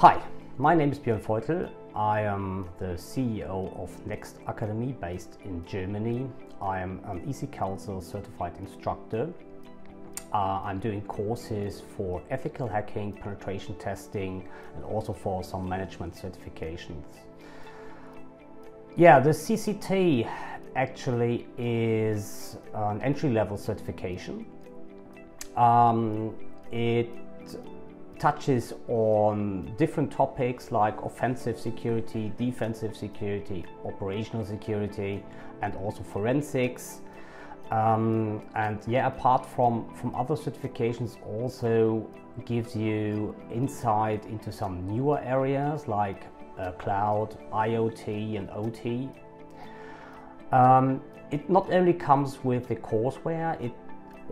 Hi, my name is Björn Voitel. I am the CEO of Next Academy based in Germany. I am an EC Council certified instructor. Uh, I'm doing courses for ethical hacking, penetration testing, and also for some management certifications. Yeah, the CCT actually is an entry level certification. Um, it touches on different topics like offensive security, defensive security, operational security, and also forensics. Um, and yeah, apart from, from other certifications, also gives you insight into some newer areas like uh, cloud, IoT, and OT. Um, it not only comes with the courseware, it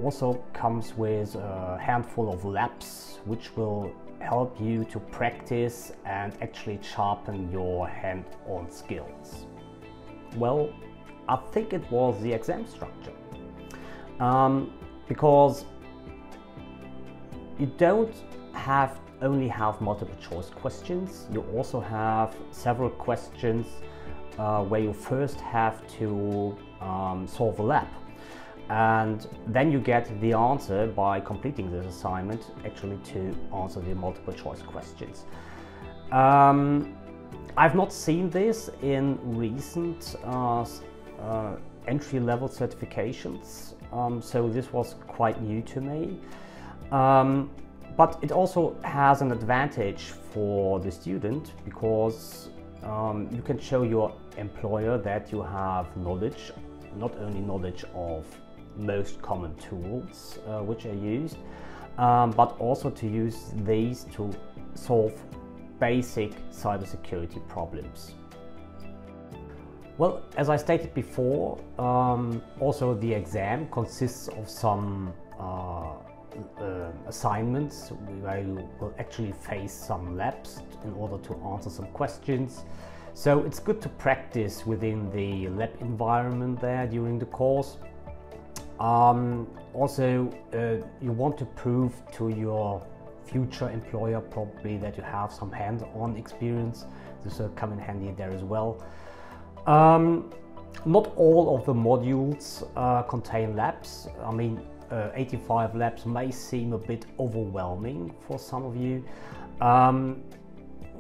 also comes with a handful of labs which will help you to practice and actually sharpen your hand-on skills. Well, I think it was the exam structure. Um, because you don't have only have multiple choice questions, you also have several questions uh, where you first have to um, solve a lab and then you get the answer by completing this assignment actually to answer the multiple choice questions. Um, I've not seen this in recent uh, uh, entry level certifications, um, so this was quite new to me. Um, but it also has an advantage for the student because um, you can show your employer that you have knowledge, not only knowledge of most common tools uh, which are used, um, but also to use these to solve basic cybersecurity problems. Well, as I stated before, um, also the exam consists of some uh, uh, assignments where you will actually face some labs in order to answer some questions. So it's good to practice within the lab environment there during the course. Um, also, uh, you want to prove to your future employer probably that you have some hands-on experience. This will come in handy there as well. Um, not all of the modules uh, contain labs. I mean, uh, 85 labs may seem a bit overwhelming for some of you. Um,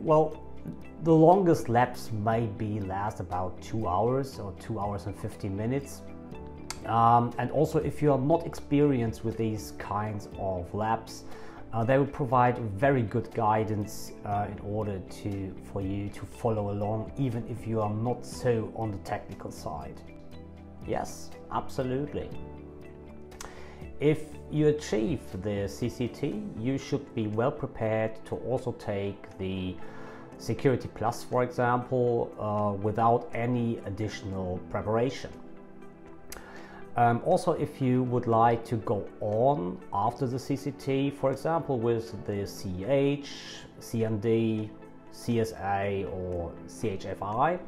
well, the longest labs may be last about two hours or two hours and 50 minutes. Um, and also if you are not experienced with these kinds of labs, uh, they will provide very good guidance uh, in order to for you to follow along even if you are not so on the technical side. Yes, absolutely. If you achieve the CCT, you should be well prepared to also take the Security Plus, for example, uh, without any additional preparation. Um, also, if you would like to go on after the CCT, for example, with the CH, CND, CSA or CHFI,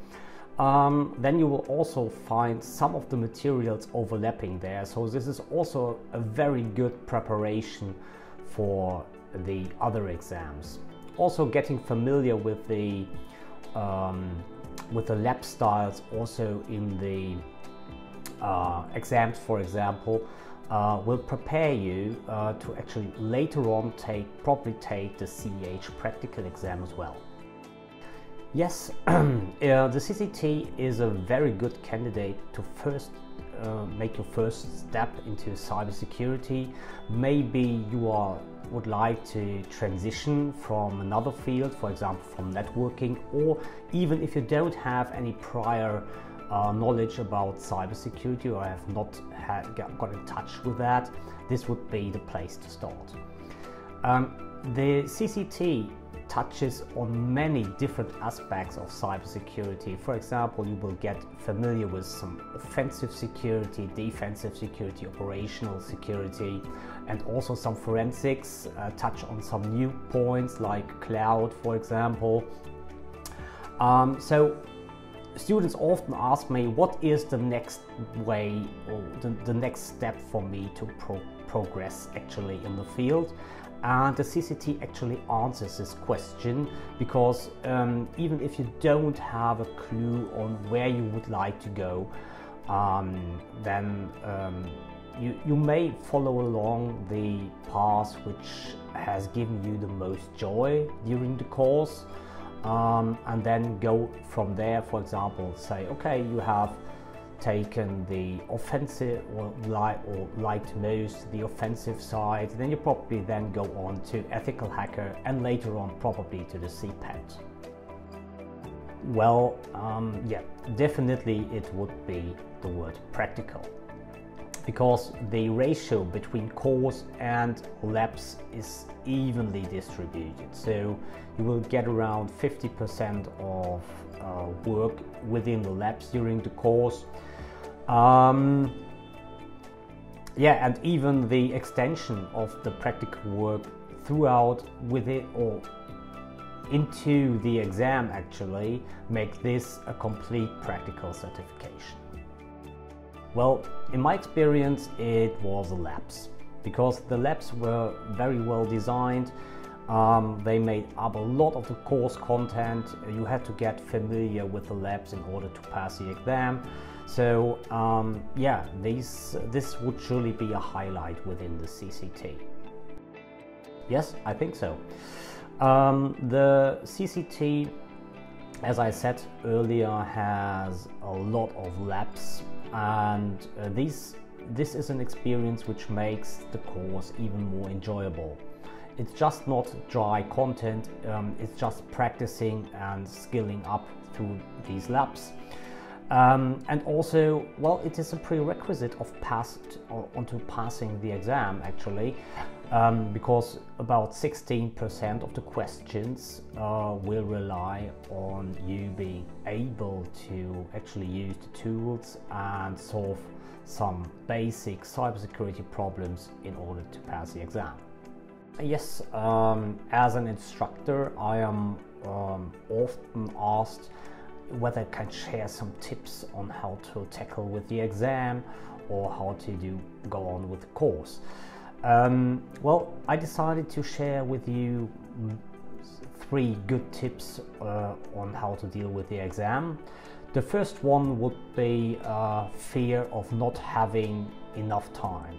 um, then you will also find some of the materials overlapping there. So this is also a very good preparation for the other exams. Also getting familiar with the um, with the lab styles also in the uh, exams, for example, uh, will prepare you uh, to actually later on take probably take the CEH practical exam as well. Yes, uh, the CCT is a very good candidate to first uh, make your first step into cybersecurity. Maybe you are would like to transition from another field, for example, from networking, or even if you don't have any prior uh, knowledge about cybersecurity or have not had, got in touch with that, this would be the place to start. Um, the CCT touches on many different aspects of cybersecurity. For example, you will get familiar with some offensive security, defensive security, operational security, and also some forensics, uh, touch on some new points like cloud, for example. Um, so students often ask me what is the next way or the, the next step for me to pro progress actually in the field? And the CCT actually answers this question because um, even if you don't have a clue on where you would like to go, um, then um, you, you may follow along the path which has given you the most joy during the course um, and then go from there for example say okay you have taken the offensive or light or liked most the offensive side then you probably then go on to ethical hacker and later on probably to the CPENT well um, yeah definitely it would be the word practical because the ratio between course and labs is evenly distributed. So you will get around 50% of uh, work within the labs during the course. Um, yeah, and even the extension of the practical work throughout with it or into the exam actually make this a complete practical certification. Well, in my experience, it was a labs because the labs were very well designed. Um, they made up a lot of the course content. You had to get familiar with the labs in order to pass the exam. So um, yeah, these, this would surely be a highlight within the CCT. Yes, I think so. Um, the CCT, as I said earlier, has a lot of labs and uh, this this is an experience which makes the course even more enjoyable. It's just not dry content, um, it's just practicing and skilling up through these labs. Um, and also, well, it is a prerequisite of passed onto passing the exam actually, um, because about 16% of the questions uh, will rely on you being able to actually use the tools and solve some basic cybersecurity problems in order to pass the exam. Yes, um, as an instructor, I am um, often asked whether I can share some tips on how to tackle with the exam or how to do go on with the course. Um, well, I decided to share with you three good tips uh, on how to deal with the exam. The first one would be uh, fear of not having enough time.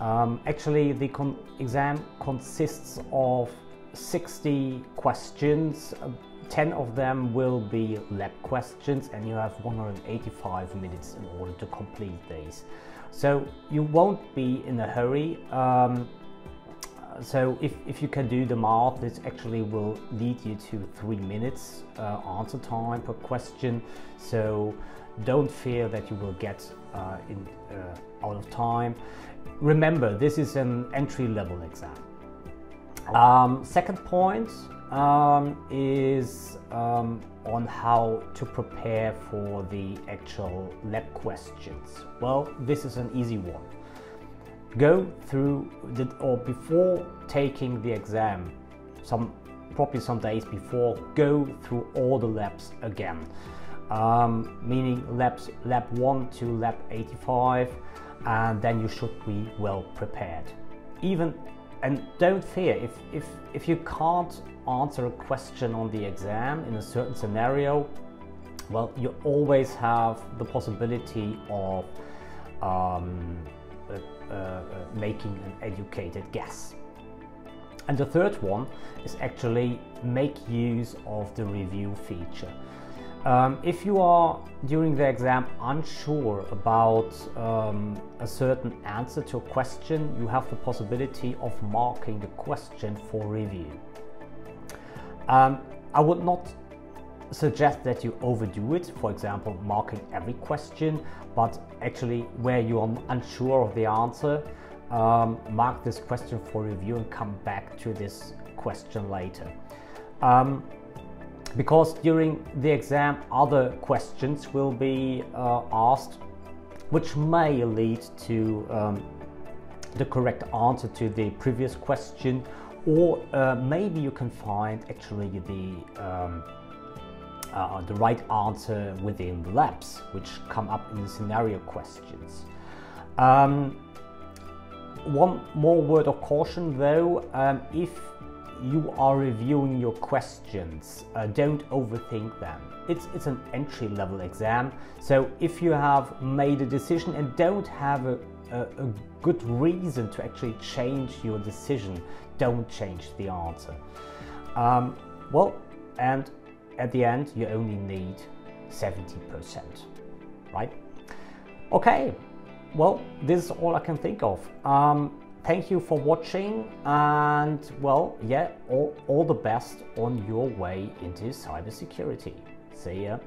Um, actually, the con exam consists of 60 questions. 10 of them will be lab questions and you have 185 minutes in order to complete these. So you won't be in a hurry. Um, so if, if you can do the math, this actually will lead you to three minutes uh, answer time per question. So don't fear that you will get uh, in, uh, out of time. Remember, this is an entry level exam. Um, second point, um, is um, on how to prepare for the actual lab questions. Well, this is an easy one. Go through the, or before taking the exam, some probably some days before, go through all the labs again. Um, meaning labs lab 1 to lab 85 and then you should be well prepared. Even and don't fear if, if, if you can't answer a question on the exam in a certain scenario, well, you always have the possibility of um, uh, uh, uh, making an educated guess. And the third one is actually make use of the review feature. Um, if you are during the exam unsure about um, a certain answer to a question, you have the possibility of marking the question for review. Um, I would not suggest that you overdo it, for example, marking every question, but actually where you are unsure of the answer, um, mark this question for review and come back to this question later. Because during the exam other questions will be uh, asked which may lead to um, the correct answer to the previous question or uh, maybe you can find actually the um, uh, the right answer within the labs which come up in the scenario questions. Um, one more word of caution though, um, if you are reviewing your questions, uh, don't overthink them. It's, it's an entry level exam, so if you have made a decision and don't have a, a, a good reason to actually change your decision, don't change the answer. Um, well, and at the end, you only need 70%, right? Okay, well, this is all I can think of. Um, thank you for watching and well, yeah, all, all the best on your way into cybersecurity. See ya.